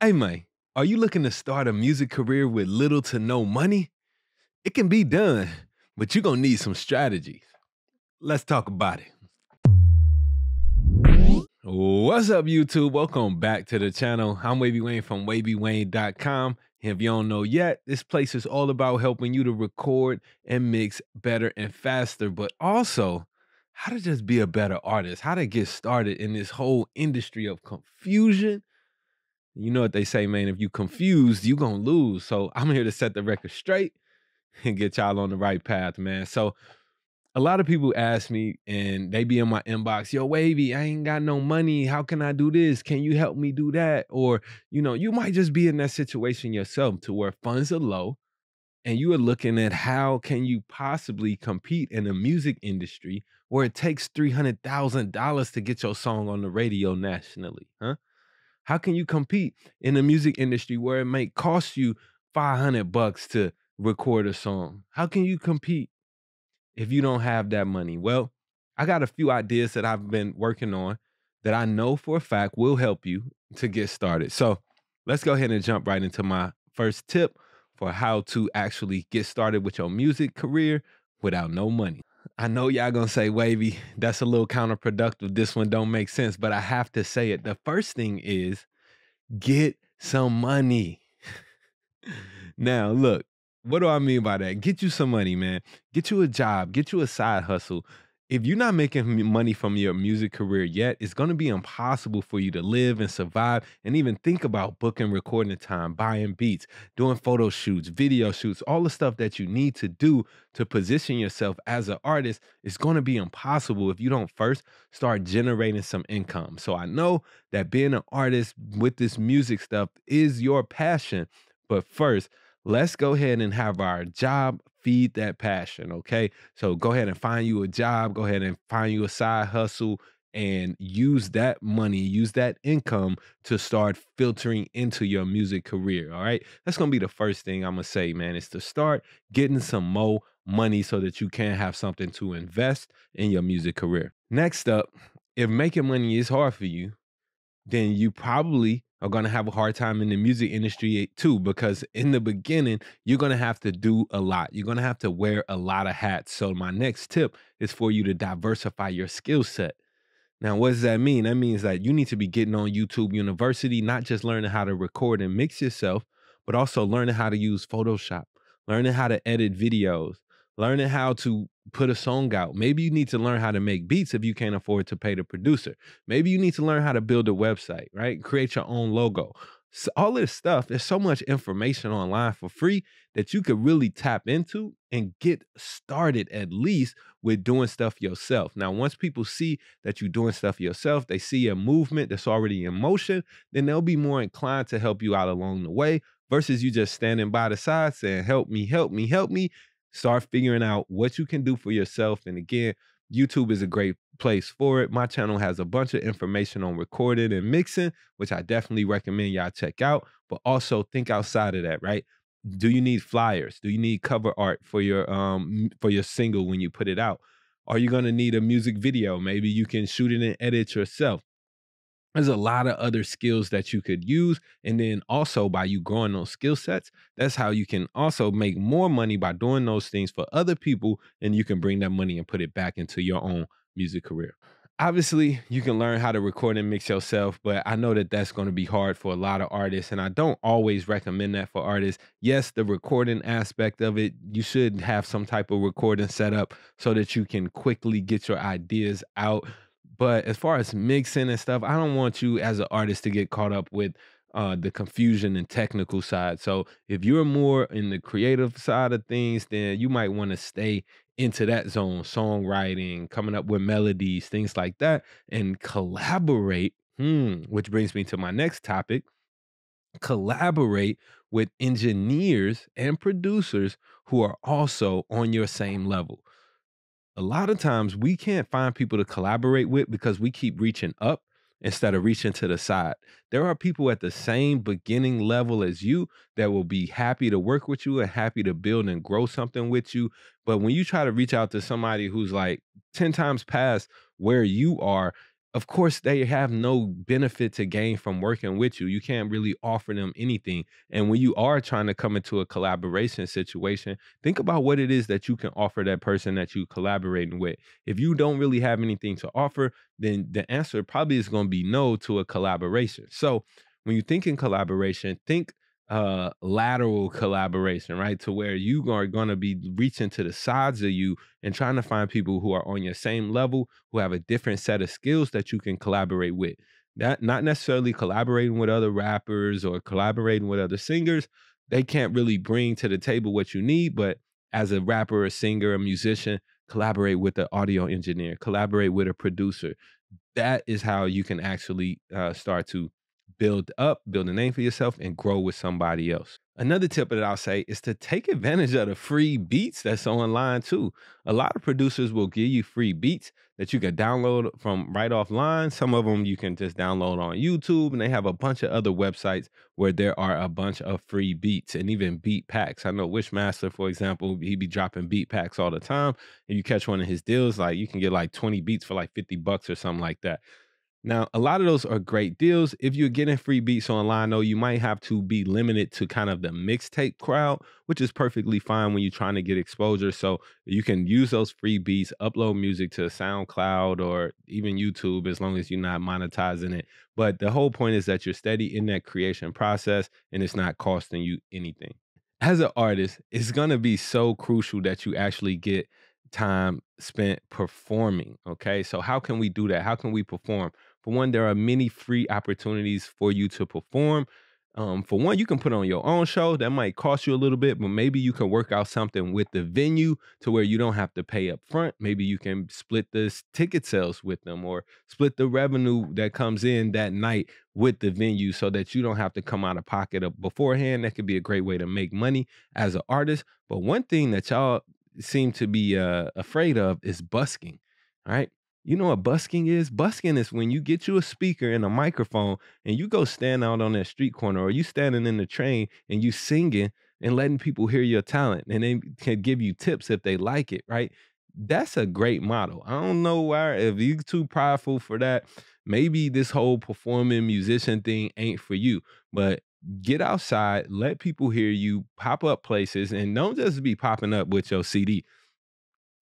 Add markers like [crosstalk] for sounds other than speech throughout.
Hey, man, are you looking to start a music career with little to no money? It can be done, but you're to need some strategies. Let's talk about it. What's up, YouTube? Welcome back to the channel. I'm Wavy Wayne from WavyWayne.com. If you don't know yet, this place is all about helping you to record and mix better and faster, but also how to just be a better artist, how to get started in this whole industry of confusion you know what they say, man. If you confused, you gonna lose. So [laughs] I'm here to set the record straight and get y'all on the right path, man. So a lot of people ask me and they be in my inbox, yo, Wavy, I ain't got no money. How can I do this? Can you help me do that? Or, you know, you might just be in that situation yourself to where funds are low and you are looking at how can you possibly compete in the music industry where it takes $300,000 to get your song on the radio nationally, huh? How can you compete in the music industry where it might cost you 500 bucks to record a song? How can you compete if you don't have that money? Well, I got a few ideas that I've been working on that I know for a fact will help you to get started. So let's go ahead and jump right into my first tip for how to actually get started with your music career without no money. I know y'all gonna say, Wavy, that's a little counterproductive. This one don't make sense, but I have to say it. The first thing is get some money. [laughs] now, look, what do I mean by that? Get you some money, man. Get you a job, get you a side hustle if you're not making money from your music career yet, it's going to be impossible for you to live and survive and even think about booking recording time, buying beats, doing photo shoots, video shoots, all the stuff that you need to do to position yourself as an artist It's going to be impossible if you don't first start generating some income. So I know that being an artist with this music stuff is your passion, but first, let's go ahead and have our job feed that passion. Okay. So go ahead and find you a job, go ahead and find you a side hustle and use that money, use that income to start filtering into your music career. All right. That's going to be the first thing I'm going to say, man, is to start getting some more money so that you can have something to invest in your music career. Next up, if making money is hard for you, then you probably are going to have a hard time in the music industry eh, too because in the beginning you're going to have to do a lot. You're going to have to wear a lot of hats. So my next tip is for you to diversify your skill set. Now what does that mean? That means that you need to be getting on youtube university not just learning how to record and mix yourself but also learning how to use photoshop learning how to edit videos learning how to put a song out. Maybe you need to learn how to make beats if you can't afford to pay the producer. Maybe you need to learn how to build a website, right? Create your own logo. So all this stuff, there's so much information online for free that you could really tap into and get started at least with doing stuff yourself. Now, once people see that you're doing stuff yourself, they see a movement that's already in motion, then they'll be more inclined to help you out along the way versus you just standing by the side saying, Help me, help me, help me. Start figuring out what you can do for yourself. And again, YouTube is a great place for it. My channel has a bunch of information on recording and mixing, which I definitely recommend y'all check out. But also think outside of that, right? Do you need flyers? Do you need cover art for your um for your single when you put it out? Are you gonna need a music video? Maybe you can shoot it and edit yourself there's a lot of other skills that you could use. And then also by you growing those skill sets, that's how you can also make more money by doing those things for other people. And you can bring that money and put it back into your own music career. Obviously, you can learn how to record and mix yourself, but I know that that's going to be hard for a lot of artists. And I don't always recommend that for artists. Yes, the recording aspect of it, you should have some type of recording setup so that you can quickly get your ideas out but as far as mixing and stuff, I don't want you as an artist to get caught up with uh, the confusion and technical side. So if you're more in the creative side of things, then you might want to stay into that zone, songwriting, coming up with melodies, things like that, and collaborate. Hmm, which brings me to my next topic collaborate with engineers and producers who are also on your same level a lot of times we can't find people to collaborate with because we keep reaching up instead of reaching to the side. There are people at the same beginning level as you that will be happy to work with you and happy to build and grow something with you. But when you try to reach out to somebody who's like 10 times past where you are, of course they have no benefit to gain from working with you. You can't really offer them anything. And when you are trying to come into a collaboration situation, think about what it is that you can offer that person that you're collaborating with. If you don't really have anything to offer, then the answer probably is going to be no to a collaboration. So when you think in collaboration, think uh lateral collaboration, right? To where you are going to be reaching to the sides of you and trying to find people who are on your same level, who have a different set of skills that you can collaborate with. That not necessarily collaborating with other rappers or collaborating with other singers. They can't really bring to the table what you need, but as a rapper, a singer, a musician, collaborate with the audio engineer, collaborate with a producer. That is how you can actually uh, start to build up, build a name for yourself, and grow with somebody else. Another tip that I'll say is to take advantage of the free beats that's online too. A lot of producers will give you free beats that you can download from right offline. Some of them you can just download on YouTube, and they have a bunch of other websites where there are a bunch of free beats and even beat packs. I know Wishmaster, for example, he be dropping beat packs all the time. And you catch one of his deals, like you can get like 20 beats for like 50 bucks or something like that. Now, a lot of those are great deals. If you're getting free beats online, though, you might have to be limited to kind of the mixtape crowd, which is perfectly fine when you're trying to get exposure. So you can use those free beats, upload music to SoundCloud or even YouTube as long as you're not monetizing it. But the whole point is that you're steady in that creation process and it's not costing you anything. As an artist, it's going to be so crucial that you actually get time spent performing. Okay. So, how can we do that? How can we perform? For one, there are many free opportunities for you to perform. Um, for one, you can put on your own show. That might cost you a little bit, but maybe you can work out something with the venue to where you don't have to pay up front. Maybe you can split the ticket sales with them or split the revenue that comes in that night with the venue so that you don't have to come out of pocket beforehand. That could be a great way to make money as an artist. But one thing that y'all seem to be uh, afraid of is busking. All right. You know what busking is? Busking is when you get you a speaker and a microphone and you go stand out on that street corner or you standing in the train and you singing and letting people hear your talent and they can give you tips if they like it, right? That's a great model. I don't know why if you're too prideful for that, maybe this whole performing musician thing ain't for you. But get outside, let people hear you, pop up places, and don't just be popping up with your CD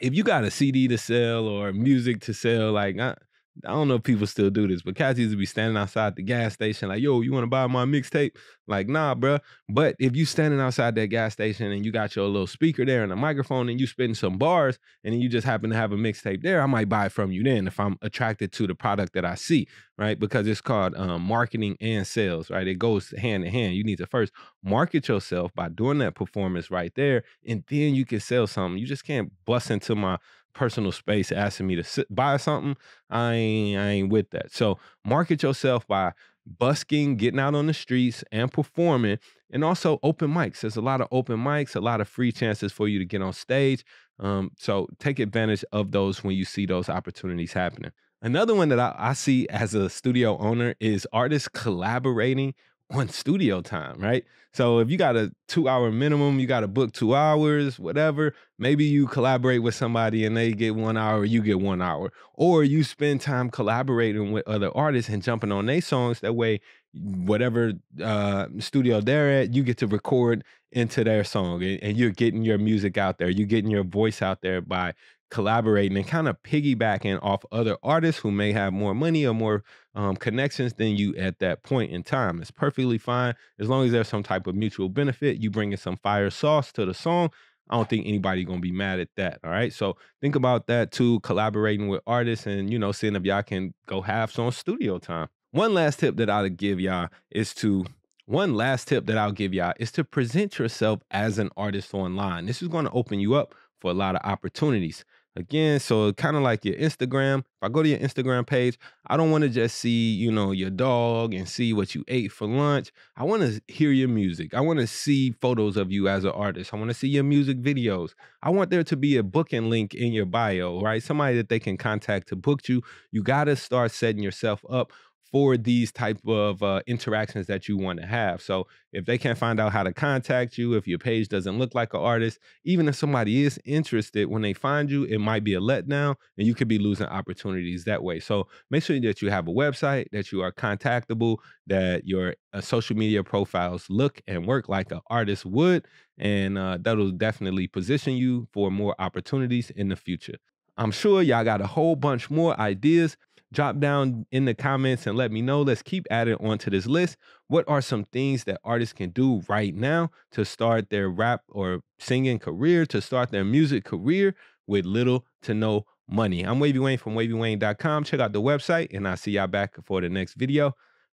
if you got a CD to sell or music to sell, like I, I don't know if people still do this, but cats used to be standing outside the gas station, like, yo, you want to buy my mixtape? Like, nah, bro. But if you standing outside that gas station and you got your little speaker there and a microphone and you spitting some bars and then you just happen to have a mixtape there, I might buy from you then if I'm attracted to the product that I see, right? Because it's called um, marketing and sales, right? It goes hand in hand. You need to first market yourself by doing that performance right there, and then you can sell something. You just can't bust into my personal space asking me to sit, buy something, I ain't, I ain't with that. So market yourself by busking, getting out on the streets and performing, and also open mics. There's a lot of open mics, a lot of free chances for you to get on stage. Um, so take advantage of those when you see those opportunities happening. Another one that I, I see as a studio owner is artists collaborating on studio time, right? So if you got a two hour minimum, you got to book two hours, whatever. Maybe you collaborate with somebody and they get one hour, you get one hour, or you spend time collaborating with other artists and jumping on their songs. That way, whatever uh, studio they're at, you get to record into their song and you're getting your music out there. You're getting your voice out there by collaborating and kind of piggybacking off other artists who may have more money or more um, connections than you at that point in time. It's perfectly fine as long as there's some type of mutual benefit. You bringing some fire sauce to the song. I don't think anybody gonna be mad at that. All right. So think about that too, collaborating with artists and you know, seeing if y'all can go have some studio time. One last tip that I'd give y'all is to one last tip that I'll give y'all is to present yourself as an artist online. This is going to open you up for a lot of opportunities. Again, so kind of like your Instagram. If I go to your Instagram page, I don't want to just see, you know, your dog and see what you ate for lunch. I want to hear your music. I want to see photos of you as an artist. I want to see your music videos. I want there to be a booking link in your bio, right? Somebody that they can contact to book you. You got to start setting yourself up for these type of uh, interactions that you want to have. So if they can't find out how to contact you, if your page doesn't look like an artist, even if somebody is interested, when they find you, it might be a letdown and you could be losing opportunities that way. So make sure that you have a website, that you are contactable, that your uh, social media profiles look and work like an artist would. And uh, that'll definitely position you for more opportunities in the future. I'm sure y'all got a whole bunch more ideas drop down in the comments and let me know. Let's keep adding onto this list. What are some things that artists can do right now to start their rap or singing career, to start their music career with little to no money? I'm Wavy Wayne from wavywayne.com. Check out the website and I'll see y'all back for the next video.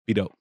Be dope.